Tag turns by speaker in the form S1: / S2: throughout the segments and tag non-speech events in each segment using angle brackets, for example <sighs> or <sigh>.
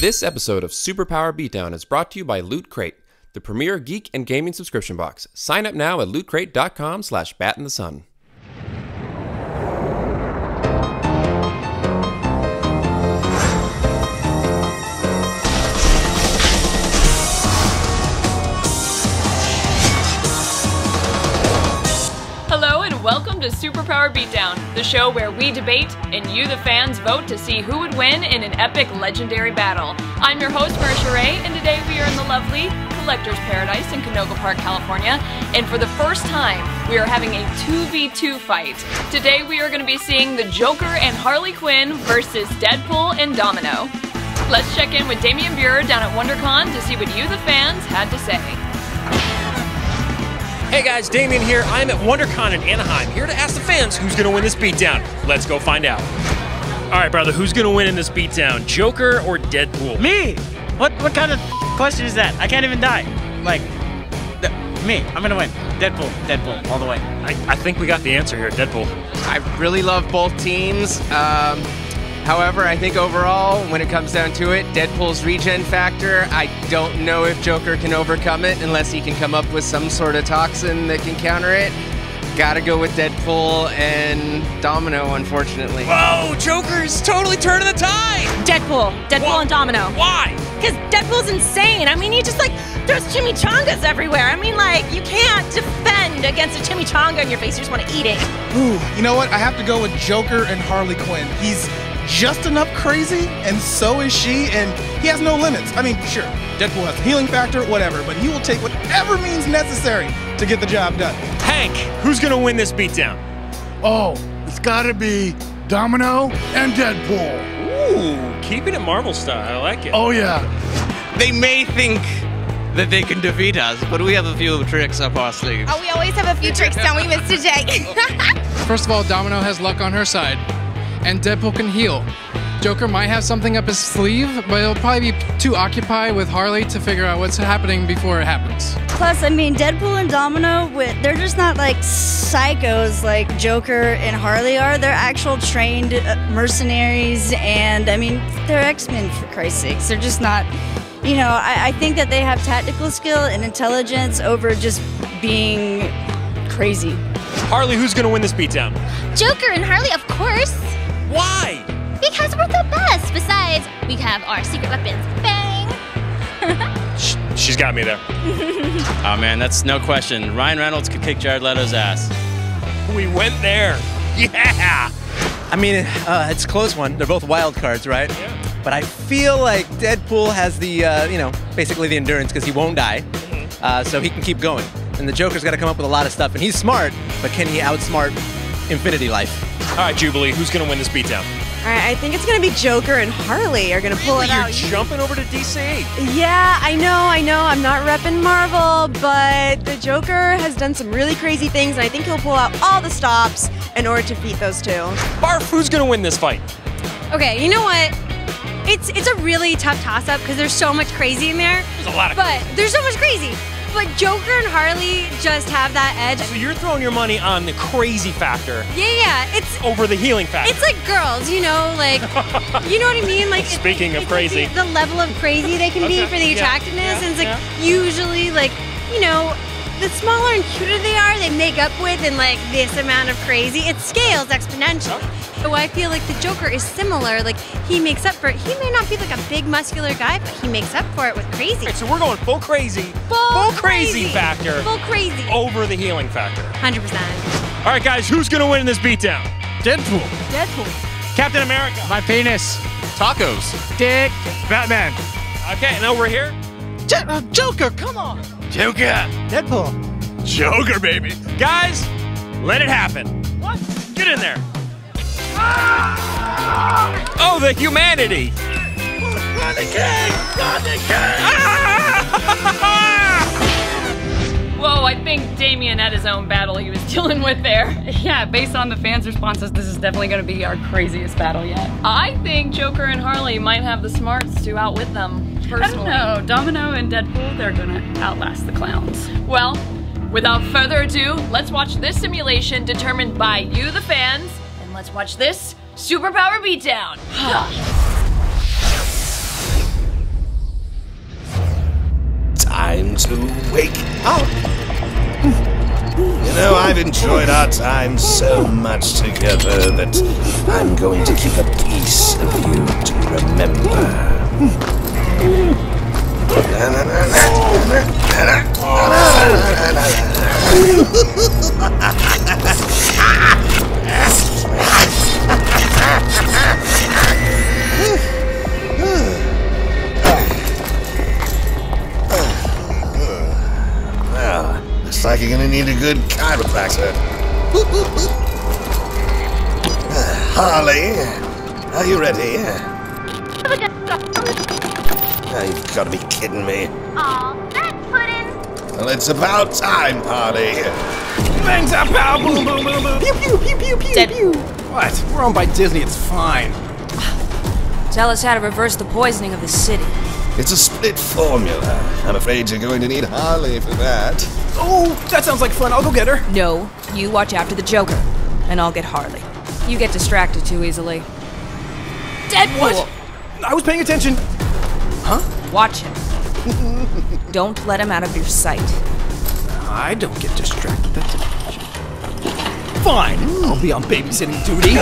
S1: This episode of Superpower Beatdown is brought to you by Loot Crate, the premier geek and gaming subscription box. Sign up now at lootcrate.com slash bat in the sun.
S2: Welcome to Superpower Beatdown, the show where we debate and you, the fans, vote to see who would win in an epic legendary battle. I'm your host, Marisha Ray, and today we are in the lovely Collector's Paradise in Canoga Park, California. And for the first time, we are having a 2v2 fight. Today we are going to be seeing the Joker and Harley Quinn versus Deadpool and Domino. Let's check in with Damian Buer down at WonderCon to see what you, the fans, had to say.
S3: Hey guys, Damien here. I'm at WonderCon in Anaheim, here to ask the fans who's gonna win this beatdown. Let's go find out. All right, brother, who's gonna win in this beatdown, Joker or Deadpool?
S4: Me? What what kind of question is that? I can't even die. Like, me. I'm gonna win. Deadpool. Deadpool. All the way.
S3: I, I think we got the answer here, Deadpool.
S5: I really love both teams. Um, however, I think overall, when it comes down to it, Deadpool's regen factor, I don't know if Joker can overcome it unless he can come up with some sort of toxin that can counter it. Gotta go with Deadpool and Domino, unfortunately.
S3: Whoa, Joker's totally turning the tide!
S6: Deadpool. Deadpool
S3: Wha-
S6: and Domino.
S3: Why?
S6: Because Deadpool's insane. I mean, he just like throws chimichangas everywhere. I mean, like, you can't defend against a chimichanga in your face. You just want to eat it.
S7: Ooh, you know what? I have to go with Joker and Harley Quinn. He's just enough crazy, and so is she, and he has no limits. I mean, sure, Deadpool has a healing factor, whatever, but he will take whatever means necessary to get the job done.
S3: Hank, who's gonna win this beatdown?
S8: Oh, it's gotta be Domino and Deadpool.
S3: Ooh, keeping it Marvel style. I like it.
S8: Oh, yeah.
S9: They may think that they can defeat us, but we have a few tricks up our sleeves.
S10: Oh, we always have a few tricks, don't we, Mr. J? <laughs>
S11: First of all, Domino has luck on her side, and Deadpool can heal. Joker might have something up his sleeve, but he'll probably be too occupied with Harley to figure out what's happening before it happens.
S12: Plus, I mean, Deadpool and Domino, they're just not like psychos like Joker and Harley are. They're actual trained uh, mercenaries, and I mean, they're X Men for Christ's sakes. They're just not, you know, I, I think that they have tactical skill and intelligence over just being crazy.
S3: Harley, who's gonna win this beatdown?
S10: Joker and Harley, of course.
S3: Why?
S10: Because we're the best. Besides, we have our secret weapons. Bang! <laughs>
S3: Sh- she's got me there. <laughs>
S4: Oh man, that's no question. Ryan Reynolds could kick Jared Leto's ass.
S3: We went there. Yeah!
S9: I mean, uh, it's a close one. They're both wild cards, right? But I feel like Deadpool has the, uh, you know, basically the endurance because he won't die, uh, so he can keep going. And the Joker's got to come up with a lot of stuff, and he's smart, but can he outsmart Infinity Life?
S3: All right, Jubilee, who's gonna win this beatdown?
S6: All right, I think it's gonna be Joker and Harley are gonna pull it out.
S3: You're jumping over to DC.
S6: Yeah, I know, I know. I'm not repping Marvel, but the Joker has done some really crazy things, and I think he'll pull out all the stops in order to defeat those two.
S3: Barf, who's gonna win this fight?
S6: Okay, you know what? It's it's a really tough toss up because there's so much crazy in there.
S3: There's a lot of
S6: But there's so much crazy. But Joker and Harley just have that edge.
S3: So you're throwing your money on the crazy factor
S6: Yeah, yeah. It's
S3: over the healing factor.
S6: it's like girls, you know, like you know what I mean? Like it-
S3: Speaking of
S6: it's
S3: crazy.
S6: the, the level of crazy they can be for the
S3: yeah,
S6: attractiveness,
S3: yeah,
S6: and it's like
S3: yeah.
S6: usually like you know. The smaller and cuter they are, they make up with in like this amount of crazy. It scales exponentially. So I feel like the Joker is similar. Like he makes up for it. He may not be like a big muscular guy, but he makes up for it with crazy.
S3: Okay, so we're going full crazy,
S6: Full
S3: crazy,
S6: crazy.
S3: factor
S6: Full crazy.
S3: over the healing factor.
S6: Hundred percent.
S3: All right, guys, who's gonna win in this beatdown?
S8: Deadpool.
S6: Deadpool.
S3: Captain America.
S11: My penis.
S8: Tacos.
S11: Dick. Batman.
S3: Okay, and over here.
S7: uh, Joker, come on!
S8: Joker.
S7: Deadpool.
S8: Joker, baby.
S3: Guys, let it happen. What? Get in there. Ah! Oh, the humanity.
S8: Run the king! Run the king! Ah!
S2: Whoa, I think Damien had his own battle he was <laughs> dealing with there. Yeah, based on the fans' responses, this is definitely going to be our craziest battle yet. I think Joker and Harley might have the smarts to outwit them, personally. I don't know. Domino and Deadpool, they're gonna outlast the clowns. Well, without further ado, let's watch this simulation determined by you, the fans, and let's watch this superpower beatdown. <sighs>
S13: Time to wake up. You know, I've enjoyed our time so much together that I'm going to keep a piece of you to remember. Looks like you're gonna need a good chiropractor. Harley, are you ready? Oh, you've got to be kidding me.
S10: Aw, that's pudding.
S13: Well, it's about time, Harley.
S14: Bangs out pow, boom, boom, boom, boom. Pew, pew, pew, pew, pew, Dead. pew. What? We're owned by Disney, it's fine.
S15: Tell us how to reverse the poisoning of the city.
S13: It's a split formula. I'm afraid you're going to need Harley for that.
S14: Oh, that sounds like fun. I'll go get her.
S15: No, you watch after the Joker, and I'll get Harley. You get distracted too easily. Deadpool!
S14: What? I was paying attention. Huh?
S15: Watch him. <laughs> Don't let him out of your sight.
S14: I don't get distracted. That's Fine. I'll be on babysitting duty.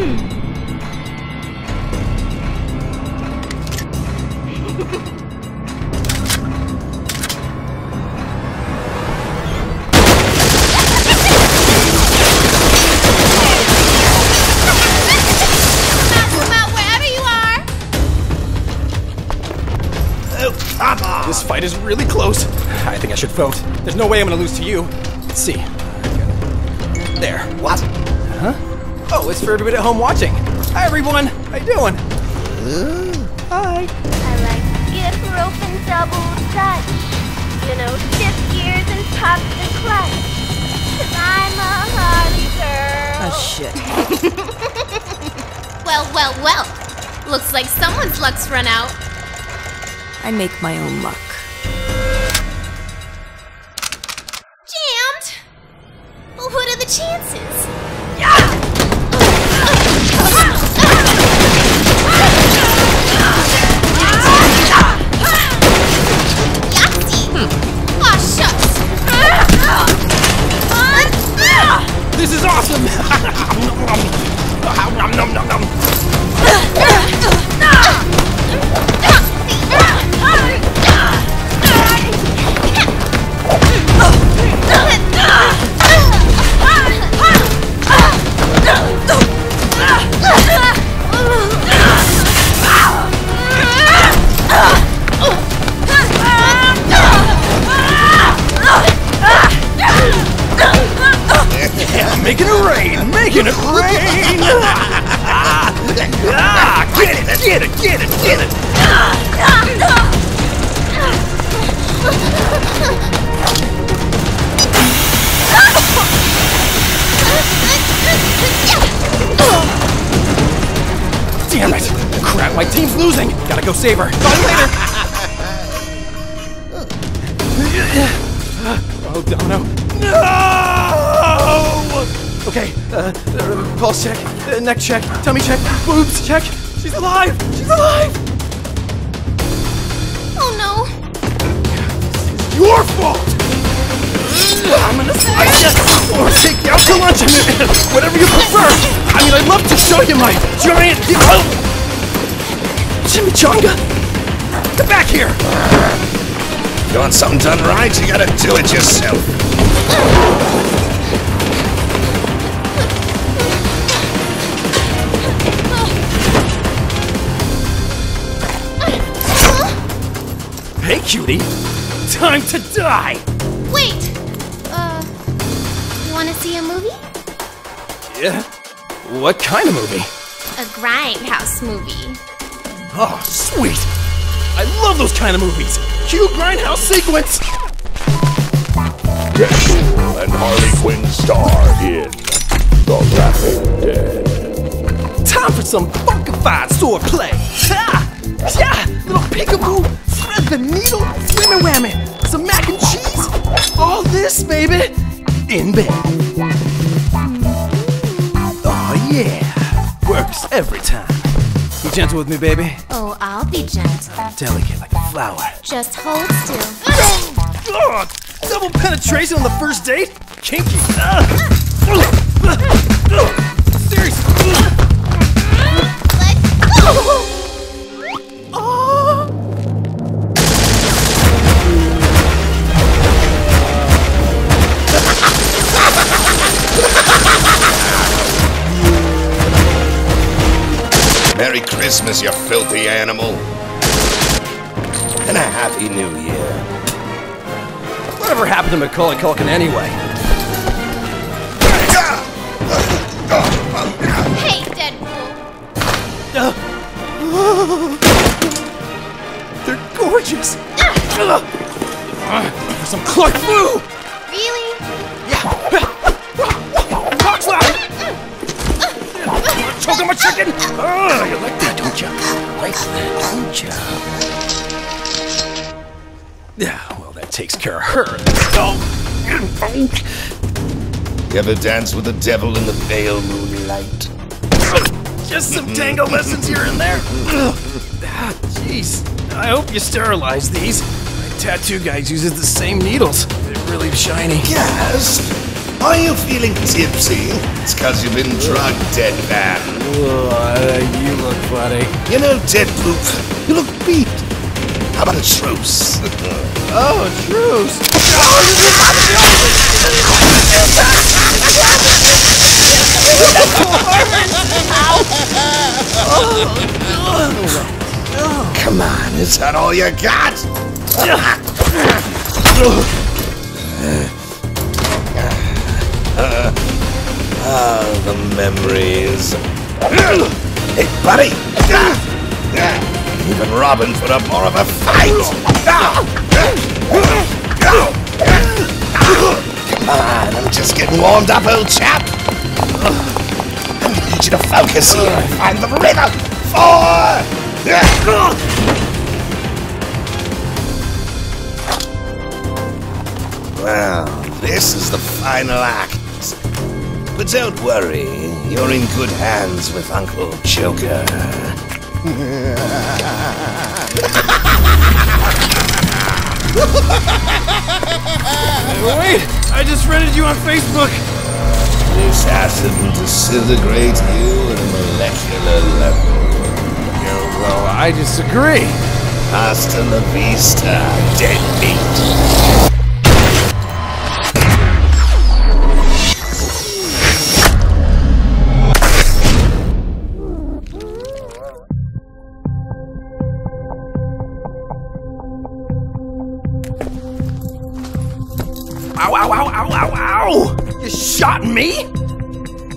S10: Come <laughs>
S14: fight is really close. I think I should vote. There's no way I'm gonna lose to you. Let's see. There. What? Huh? Oh, it's for everybody at home watching. Hi, everyone. How you doing? Hi.
S10: I like skip rope and double dutch. You know, shift gears and pop the clutch. Cause I'm a Harley girl.
S15: Oh, shit. <laughs>
S10: Well, well, well. Looks like someone's luck's run out.
S15: I make my own luck.
S14: This is awesome! <laughs> <laughs> losing! Gotta go save her. Bye later! oh, Domino. No! Okay, uh, uh, pulse check, uh, neck check, tummy check, boobs check. She's alive! She's alive!
S10: Oh no.
S14: Your fault! I'm gonna slice you or take you out to lunch and whatever you prefer. I mean, I'd love to show you my giant. Oh! Chimichanga! Come back here!
S13: You want something done right, you gotta do it yourself.
S14: Hey, cutie! Time to die!
S10: Wait. Uh, you want to see a movie?
S14: Yeah? What kind of movie?
S10: A grindhouse movie.
S14: Oh, sweet! I love those kind of movies! Cue grindhouse sequence!
S16: Deadpool and Harley Quinn star in The Laughing Dead.
S14: Time for some funkified sword play! Ha! Yeah! Little peekaboo! Thread the needle! Whammy whammy! Some mac and cheese! All this, baby, in bed. Oh yeah, works every time. Be gentle with me, baby.
S10: Oh, I'll be gentle.
S14: Delicate like a flower.
S10: Just hold still.
S14: Oh, double penetration on the first date? Kinky. Seriously.
S13: Merry Christmas, you filthy animal. And a Happy New Year.
S14: Whatever happened to Macaulay Culkin anyway?
S10: Hey, Deadpool. <gasps>
S14: They're gorgeous. Some Clark flu.
S10: Really?
S14: Rock slap. <laughs> Choke on my chicken. Oh, <laughs> you like that, don't? Like that, don't you? Yeah, well, that takes care of her. Oh.
S13: You ever dance with the devil in the pale moonlight?
S14: Just some tango <laughs> lessons here and there. Ugh. Ah, Jeez. I hope you sterilize these. My tattoo guy uses the same needles. They're really shiny.
S13: Yes. Are you feeling tipsy? It's cause you've been drugged, dead man.
S14: Uh, you look funny.
S13: You know, dead Deadpool, you look beat. How about a truce? <laughs>
S14: Oh, a truce.
S13: Come on, is that all you got? <laughs> <laughs> Ah, the memories. Hey, buddy! Even Robin put up more of a fight! Come on, I'm just getting warmed up, old chap! I need you to focus here and find the rhythm! Four! Well, this is the final act. But don't worry, you're in good hands with Uncle Joker.
S14: Wait, I just rented you on Facebook.
S13: This acid will disintegrate you at a molecular level.
S14: well, I disagree.
S13: Hasta la vista, deadbeat.
S14: Ow, ow, ow, ow, ow, ow! You shot me?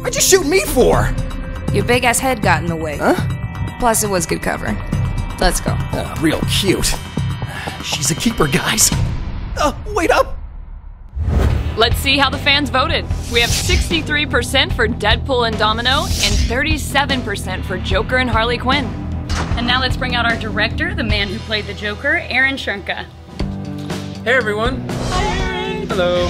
S14: What'd you shoot me for?
S15: Your big ass head got in the way.
S14: Huh?
S15: Plus, it was good cover. Let's go.
S14: Uh, real cute. She's a keeper, guys. Uh, wait up!
S2: Let's see how the fans voted. We have 63% for Deadpool and Domino and 37% for Joker and Harley Quinn. And now let's bring out our director, the man who played the Joker, Aaron Schoenke.
S1: Hey everyone. Hello.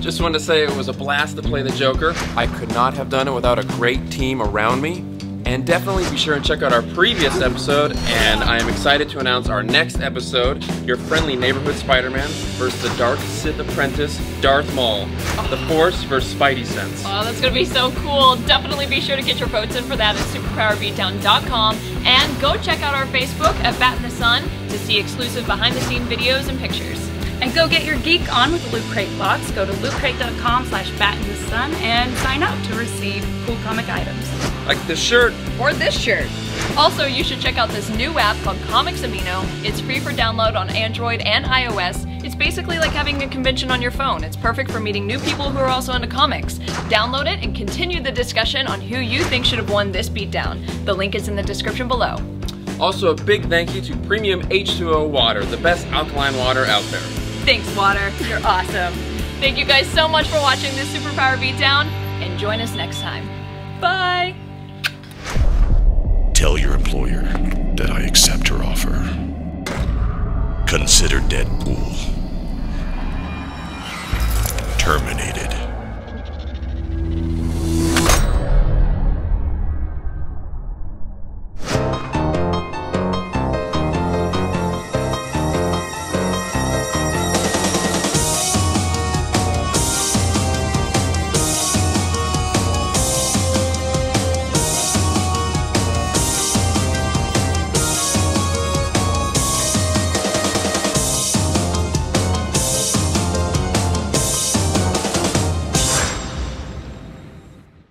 S1: Just wanted to say it was a blast to play the Joker. I could not have done it without a great team around me. And definitely be sure and check out our previous episode. And I am excited to announce our next episode Your Friendly Neighborhood Spider Man versus the Dark Sith Apprentice, Darth Maul. The Force versus Spidey Sense.
S2: Oh, that's gonna be so cool. Definitely be sure to get your votes in for that at superpowerbeatdown.com and go check out our Facebook at Bat in the Sun to see exclusive behind the scene videos and pictures.
S17: And go get your geek on with the Loot Crate box. Go to lootcrate.com slash bat in the sun and sign up to receive cool comic items.
S1: Like this shirt.
S2: Or this shirt. Also, you should check out this new app called Comics Amino. It's free for download on Android and iOS. It's basically like having a convention on your phone. It's perfect for meeting new people who are also into comics. Download it and continue the discussion on who you think should have won this beatdown. The link is in the description below.
S1: Also, a big thank you to Premium H2O Water, the best alkaline water out there.
S2: Thanks, Water. You're awesome. Thank you guys so much for watching this Superpower Beatdown, and join us next time. Bye!
S16: Tell your employer that I accept her offer. Consider Deadpool. terminated.